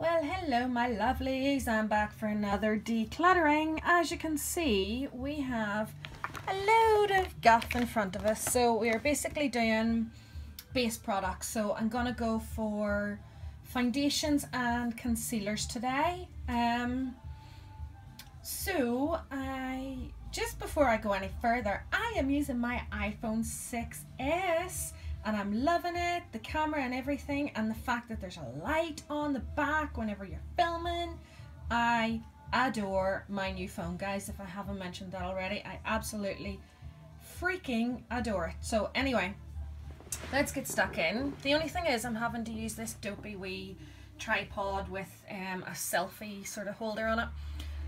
Well, hello my lovelies. I'm back for another decluttering. As you can see, we have a load of guff in front of us. So we are basically doing base products. So I'm gonna go for foundations and concealers today. Um, so I just before I go any further, I am using my iPhone 6s and I'm loving it, the camera and everything, and the fact that there's a light on the back whenever you're filming. I adore my new phone, guys, if I haven't mentioned that already. I absolutely freaking adore it. So anyway, let's get stuck in. The only thing is I'm having to use this dopey wee tripod with um, a selfie sort of holder on it.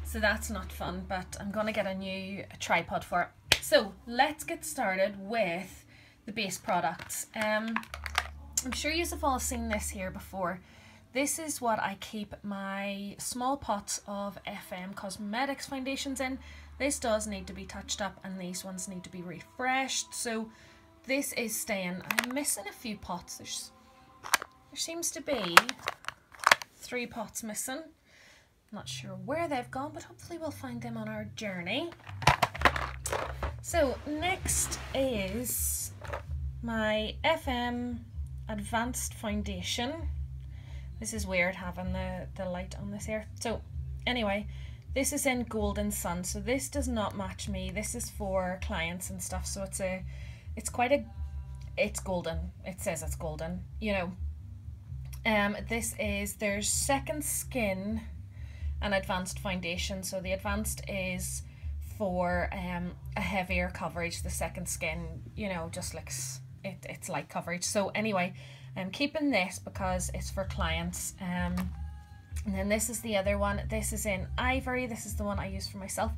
So that's not fun, but I'm to get a new tripod for it. So let's get started with the base products. Um, I'm sure you have all seen this here before. This is what I keep my small pots of FM Cosmetics foundations in. This does need to be touched up and these ones need to be refreshed. So this is staying. I'm missing a few pots. There's, there seems to be three pots missing. Not sure where they've gone, but hopefully we'll find them on our journey. So next is my FM Advanced Foundation. This is weird having the, the light on this here. So anyway, this is in Golden Sun. So this does not match me. This is for clients and stuff. So it's a, it's quite a, it's golden. It says it's golden, you know. Um, this is, there's Second Skin and Advanced Foundation. So the Advanced is for um, a heavier coverage. The second skin, you know, just looks it, it's light coverage. So anyway, I'm keeping this because it's for clients. Um, and then this is the other one. This is in Ivory. This is the one I use for myself.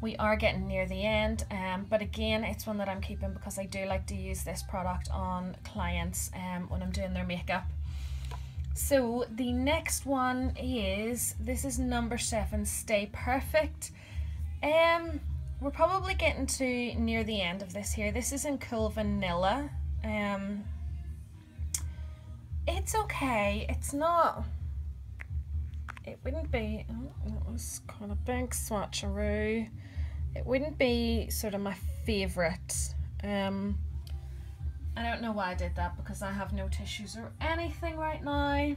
We are getting near the end, um, but again, it's one that I'm keeping because I do like to use this product on clients um, when I'm doing their makeup. So the next one is, this is number seven, Stay Perfect. Um, we're probably getting to near the end of this here. This is in Cool Vanilla. Um, it's okay. It's not. It wouldn't be. Oh, it was kind of big swatcheroo. It wouldn't be sort of my favourite. Um, I don't know why I did that because I have no tissues or anything right now.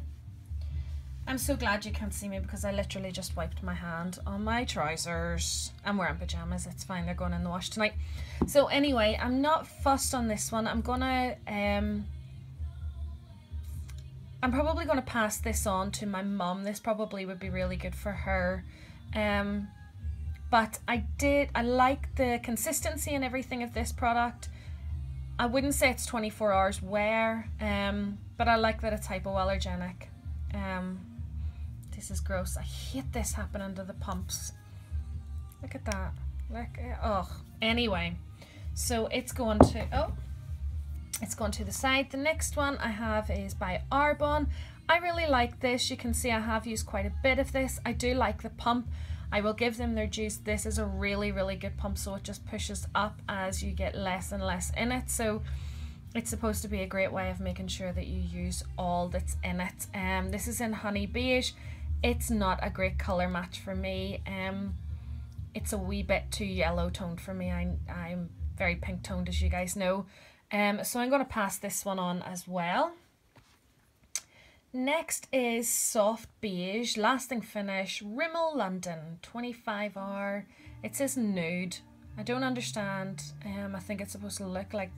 I'm so glad you can't see me because I literally just wiped my hand on my trousers. I'm wearing pyjamas, it's fine, they're going in the wash tonight. So anyway, I'm not fussed on this one. I'm gonna, um, I'm probably gonna pass this on to my mum. This probably would be really good for her. Um, but I did, I like the consistency and everything of this product. I wouldn't say it's 24 hours wear, um, but I like that it's hypoallergenic. Um, this is gross. I hate this happening to the pumps. Look at that. Look, oh. Anyway, so it's going to, oh, it's going to the side. The next one I have is by Arbonne. I really like this. You can see I have used quite a bit of this. I do like the pump. I will give them their juice. This is a really, really good pump, so it just pushes up as you get less and less in it. So it's supposed to be a great way of making sure that you use all that's in it. Um, this is in Honey Beige it's not a great color match for me. Um, it's a wee bit too yellow toned for me. I'm, I'm very pink toned as you guys know. Um, so I'm going to pass this one on as well. Next is Soft Beige, Lasting Finish, Rimmel London, 25R. It says nude. I don't understand. Um, I think it's supposed to look like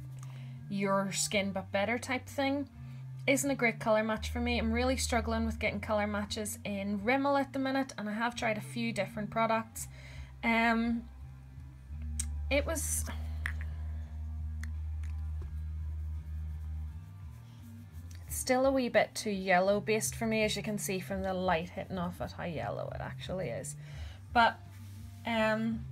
your skin but better type thing isn't a great colour match for me. I'm really struggling with getting colour matches in Rimmel at the minute and I have tried a few different products. Um, it was... still a wee bit too yellow based for me as you can see from the light hitting off it how yellow it actually is. But um,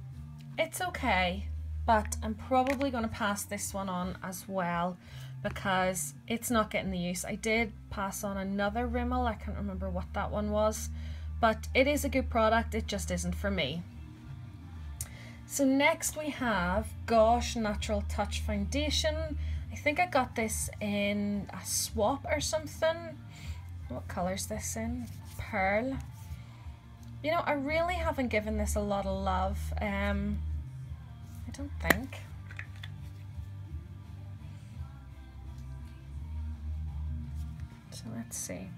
it's okay but I'm probably going to pass this one on as well because it's not getting the use. I did pass on another Rimmel, I can't remember what that one was, but it is a good product, it just isn't for me. So next we have Gosh Natural Touch Foundation. I think I got this in a swap or something. What colour is this in? Pearl. You know, I really haven't given this a lot of love. Um, I don't think. So let's see.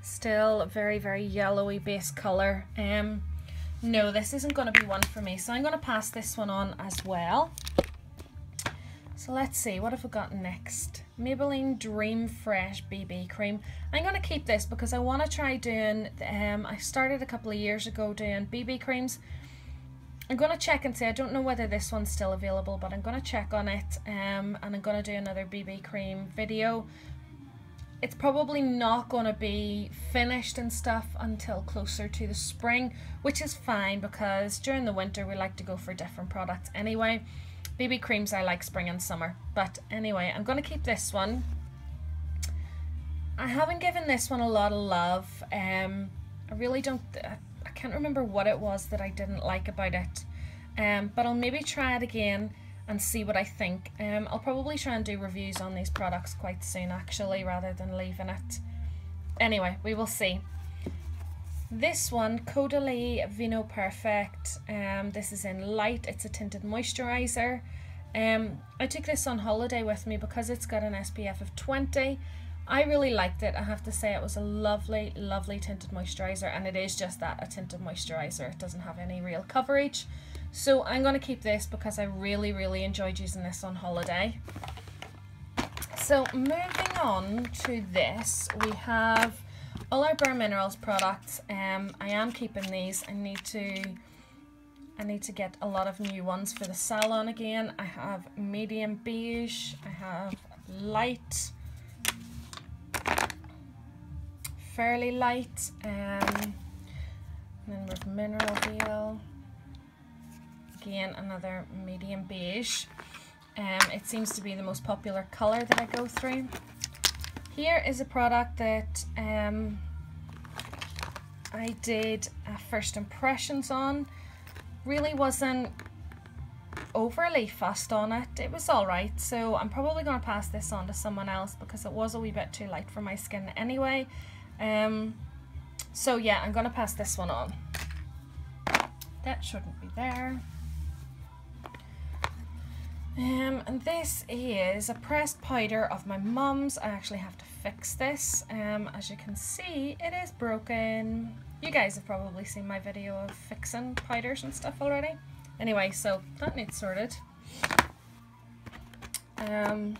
Still very, very yellowy base colour. Um, no, this isn't going to be one for me. So I'm going to pass this one on as well. So let's see, what have we got next? Maybelline Dream Fresh BB Cream. I'm going to keep this because I want to try doing, um, I started a couple of years ago doing BB creams. I'm going to check and see, I don't know whether this one's still available, but I'm going to check on it um, and I'm going to do another BB cream video it's probably not going to be finished and stuff until closer to the spring, which is fine because during the winter we like to go for different products anyway. BB creams I like spring and summer, but anyway, I'm going to keep this one. I haven't given this one a lot of love. Um, I really don't, I can't remember what it was that I didn't like about it. Um, but I'll maybe try it again and see what I think. Um, I'll probably try and do reviews on these products quite soon actually rather than leaving it. Anyway, we will see. This one, Caudalie Vino Perfect. Um, this is in light. It's a tinted moisturizer. Um, I took this on holiday with me because it's got an SPF of 20. I really liked it. I have to say it was a lovely, lovely tinted moisturizer and it is just that, a tinted moisturizer. It doesn't have any real coverage. So I'm going to keep this because I really, really enjoyed using this on holiday. So moving on to this, we have all our Bare Minerals products. Um, I am keeping these. I need to I need to get a lot of new ones for the salon again. I have medium beige, I have light, fairly light, um, and then with mineral veil again another medium beige um, it seems to be the most popular color that I go through here is a product that um, I did first impressions on. Really wasn't overly fussed on it. It was alright so I'm probably going to pass this on to someone else because it was a wee bit too light for my skin anyway. Um, so yeah I'm going to pass this one on. That shouldn't be there um, and this is a pressed powder of my mum's. I actually have to fix this. Um, as you can see, it is broken. You guys have probably seen my video of fixing powders and stuff already. Anyway, so that needs sorted. Um,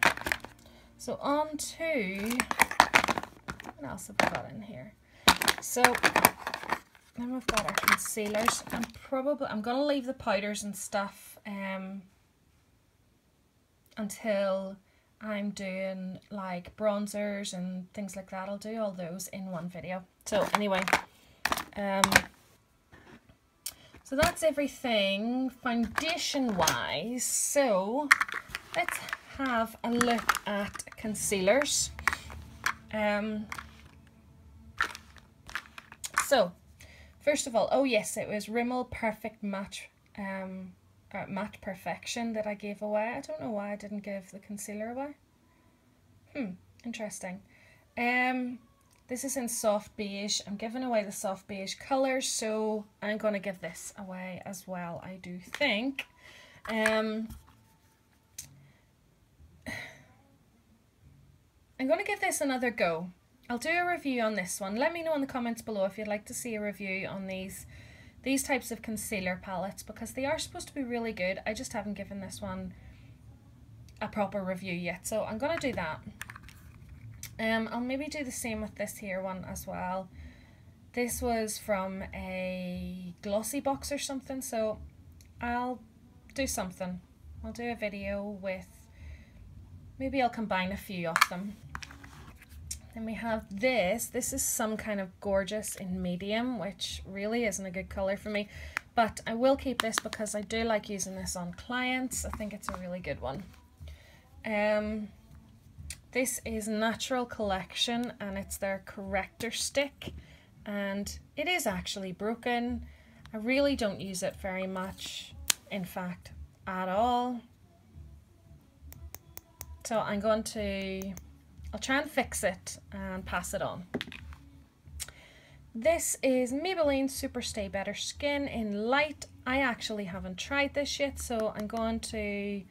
so on to, what else have we got in here? So then we've got our concealers. I'm probably, I'm going to leave the powders and stuff um, until I'm doing like bronzers and things like that. I'll do all those in one video. So anyway, um, so that's everything foundation wise. So let's have a look at concealers. Um, so first of all, oh yes, it was Rimmel Perfect Match um, uh, matte perfection that I gave away. I don't know why I didn't give the concealer away. Hmm, interesting. Um, this is in soft beige. I'm giving away the soft beige colours, so I'm going to give this away as well, I do think. Um, I'm going to give this another go. I'll do a review on this one. Let me know in the comments below if you'd like to see a review on these these types of concealer palettes because they are supposed to be really good. I just haven't given this one a proper review yet, so I'm going to do that. Um, I'll maybe do the same with this here one as well. This was from a glossy box or something, so I'll do something. I'll do a video with, maybe I'll combine a few of them. Then we have this. This is some kind of gorgeous in medium, which really isn't a good color for me. But I will keep this because I do like using this on clients. I think it's a really good one. Um, this is Natural Collection and it's their corrector stick. And it is actually broken. I really don't use it very much. In fact, at all. So I'm going to I'll try and fix it and pass it on. This is Maybelline Super Stay Better Skin in light. I actually haven't tried this yet, so I'm going to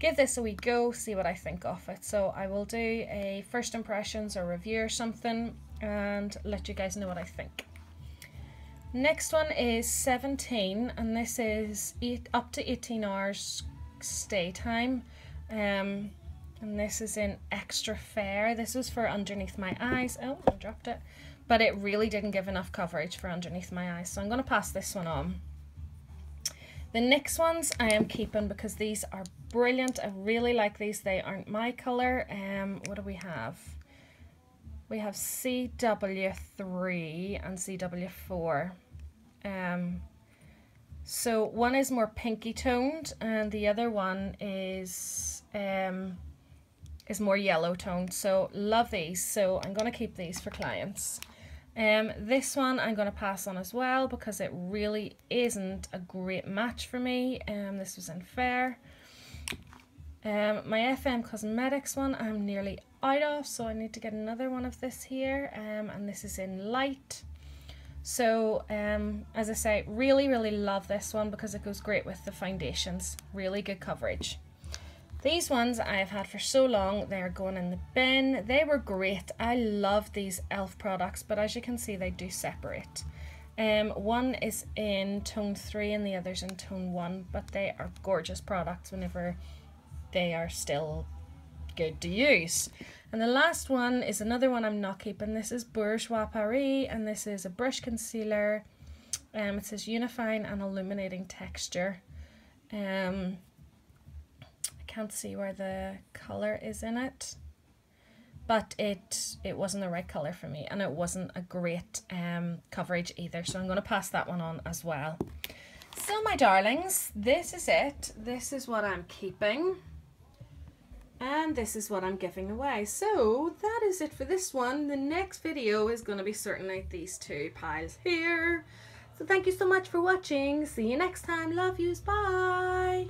give this a wee go, see what I think of it. So I will do a first impressions or review or something and let you guys know what I think. Next one is 17 and this is eight, up to 18 hours stay time. Um, and this is in extra fair. This was for underneath my eyes. Oh, I dropped it. But it really didn't give enough coverage for underneath my eyes. So I'm going to pass this one on. The next ones I am keeping because these are brilliant. I really like these. They aren't my colour. Um, what do we have? We have CW3 and CW4. Um, so one is more pinky toned and the other one is um, is more yellow toned. So love these. So I'm going to keep these for clients. Um, this one I'm going to pass on as well because it really isn't a great match for me. Um, this was in fair. Um, my FM Cosmetics one I'm nearly out of, so I need to get another one of this here. Um, and this is in light. So, um, as I say, really, really love this one because it goes great with the foundations. Really good coverage. These ones I have had for so long, they're going in the bin. They were great. I love these e.l.f. products, but as you can see, they do separate. Um, one is in tone 3 and the other's in tone 1, but they are gorgeous products whenever they are still good to use. And the last one is another one I'm not keeping. This is Bourjois Paris, and this is a brush concealer. Um, it says unifying and illuminating texture. Um, can't see where the colour is in it. But it it wasn't the right colour for me, and it wasn't a great um, coverage either. So I'm going to pass that one on as well. So my darlings, this is it. This is what I'm keeping. And this is what I'm giving away. So that is it for this one. The next video is going to be sorting out these two piles here. So thank you so much for watching. See you next time. Love yous. Bye.